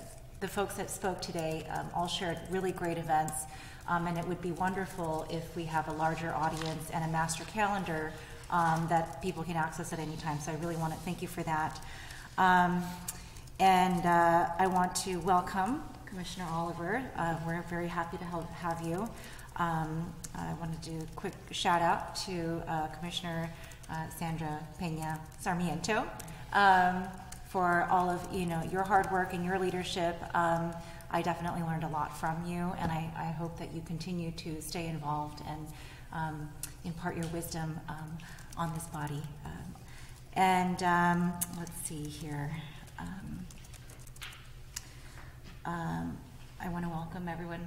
the folks that spoke today um, all shared really great events, um, and it would be wonderful if we have a larger audience and a master calendar um, that people can access at any time. So I really want to thank you for that. Um, and uh, I want to welcome Commissioner Oliver. Uh, we're very happy to have you. I want to do a quick shout out to uh, Commissioner uh, Sandra Pena Sarmiento um, for all of you know your hard work and your leadership. Um, I definitely learned a lot from you, and I, I hope that you continue to stay involved and um, impart your wisdom um, on this body. Um, and um, let's see here. I want to welcome everyone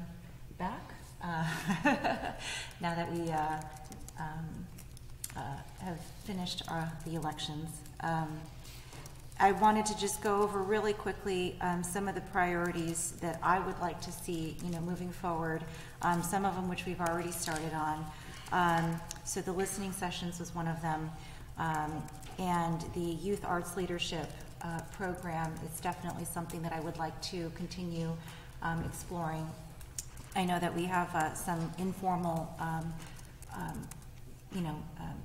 back uh, now that we uh, um, have finished our, the elections. Um, I wanted to just go over really quickly um, some of the priorities that I would like to see, you know, moving forward. Um, some of them which we've already started on. Um, so the listening sessions was one of them, um, and the youth arts leadership uh, program is definitely something that I would like to continue um, exploring. I know that we have uh, some informal, um, you know, um,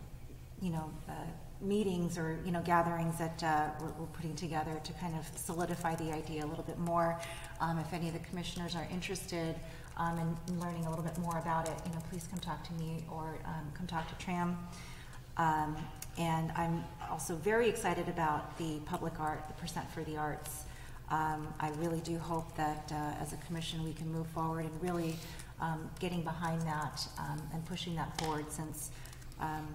you know, uh, meetings or you know gatherings that uh, we're, we're putting together to kind of solidify the idea a little bit more. Um, if any of the commissioners are interested um, in, in learning a little bit more about it, you know, please come talk to me or um, come talk to Tram. Um, and I'm also very excited about the public art, the percent for the arts. Um, I really do hope that uh, as a commission we can move forward and really um, getting behind that and pushing that forward since um,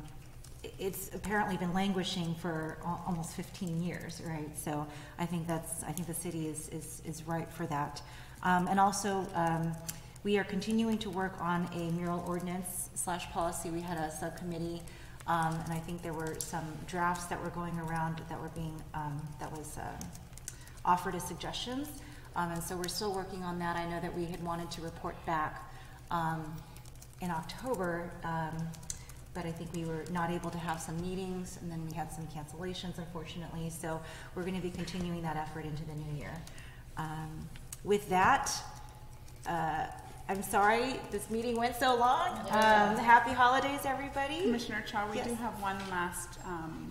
it's apparently been languishing for al- almost 15 years, right? So I think that's, I think the city is, is, is ripe for that. Um, and also, um, we are continuing to work on a mural ordinance slash policy. We had a subcommittee, um, and I think there were some drafts that were going around that were being, um, that was, um, offered as suggestions. Um, and so we're still working on that. I know that we had wanted to report back, um, in October, um, but I think we were not able to have some meetings, and then we had some cancellations, unfortunately. So we're going to be continuing that effort into the new year. Um, with that, uh, I'm sorry this meeting went so long. Um, happy holidays, everybody. Commissioner Cha, we Yes. do have one last, um,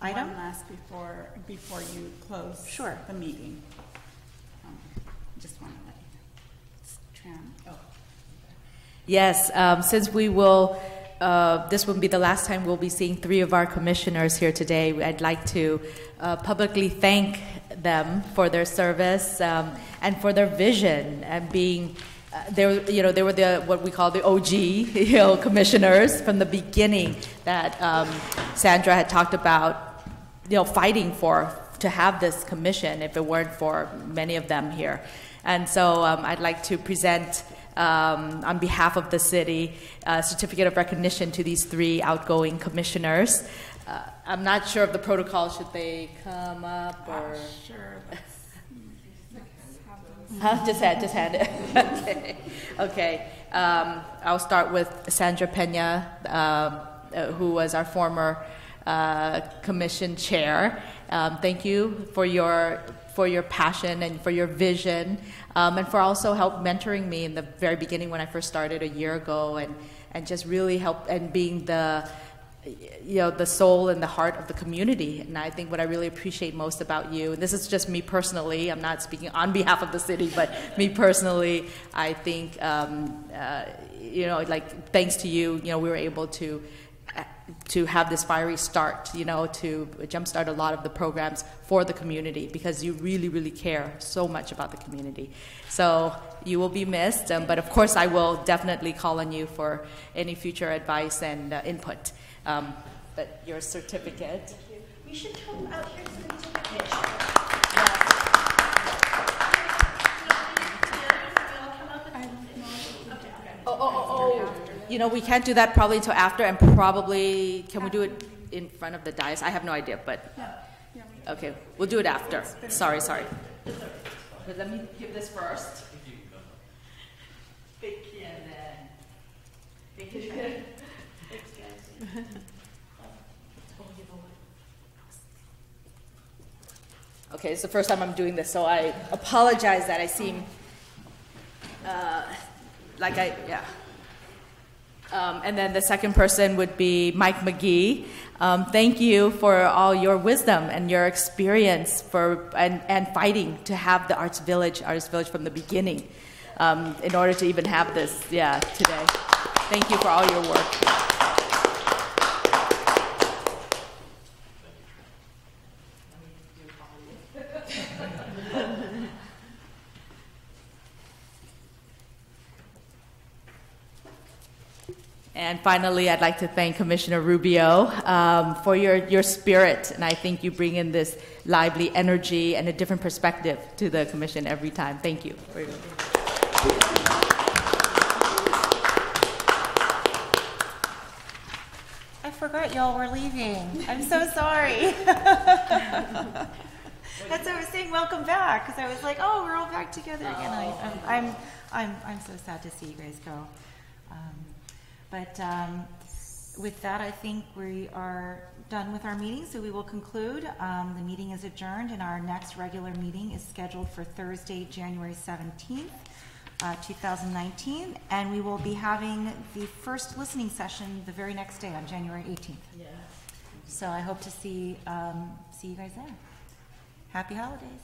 Item? one last before, before you close. Sure. The meeting. Um, Just want to let you know. Tram, oh. Yes, um, since we will, uh, this will be the last time we'll be seeing three of our commissioners here today, I'd like to uh, publicly thank them for their service um, and for their vision and being. Uh, they were, you know, they were the what we call the OG, you know, commissioners from the beginning that um, Sandra had talked about, you know, fighting for to have this commission if it weren't for many of them here. And so um, I'd like to present, um, on behalf of the city, a certificate of recognition to these three outgoing commissioners. Uh, I'm not sure of the protocol. Should they come up or? Sure. Huh? Just hand, just hand it. okay. Okay. Um, I'll start with Sandra Pena, um, uh, who was our former uh, commission chair. Um, thank you for your for your passion and for your vision, um, and for also help mentoring me in the very beginning when I first started a year ago, and and just really help and being the you know the soul and the heart of the community. And i think what i really appreciate most about you and this is just me personally i'm not speaking on behalf of the city but me personally i think um, uh, you know like thanks to you you know we were able to to have this fiery start, you know, to jumpstart a lot of the programs for the community because you really, really care so much about the community. So you will be missed, um, but of course, I will definitely call on you for any future advice and uh, input. Um, but your certificate. We should hold out your certificate. Oh, oh, oh, oh. You know, we can't do that probably until after, and probably, can we do it in front of the dais? I have no idea, but, okay, we'll do it after. Sorry, sorry. But let me give this first. Thank you, and then. Thank you. Thanks, guys. Okay, it's the first time I'm doing this, so I apologize that I seem uh, like I, yeah. Um, and then the second person would be Mike McGee. Um, thank you for all your wisdom and your experience for and, and fighting to have the Arts Village, Artist Village from the beginning, um, in order to even have this, yeah, today. Thank you for all your work. And finally, I'd like to thank Commissioner Rubio um, for your, your spirit. And I think you bring in this lively energy and a different perspective to the commission every time. Thank you. I forgot y'all were leaving. I'm so sorry. That's what I was saying. Welcome back, because I was like, oh, we're all back together again. I, I'm, I'm, I'm, I'm so sad to see you guys go. Um, but um, with that, I think we are done with our meeting, so we will conclude. Um, the meeting is adjourned, and our next regular meeting is scheduled for Thursday, January 17th, uh, 2019, and we will be having the first listening session the very next day on January 18th. So I hope to see um, see you guys there. Happy holidays.